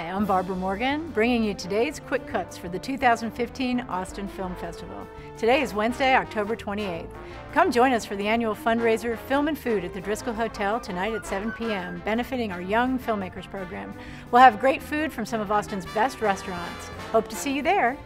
Hi, I'm Barbara Morgan, bringing you today's quick cuts for the 2015 Austin Film Festival. Today is Wednesday, October 28th. Come join us for the annual fundraiser Film and Food at the Driskill Hotel tonight at 7 p.m., benefiting our Young Filmmakers program. We'll have great food from some of Austin's best restaurants. Hope to see you there.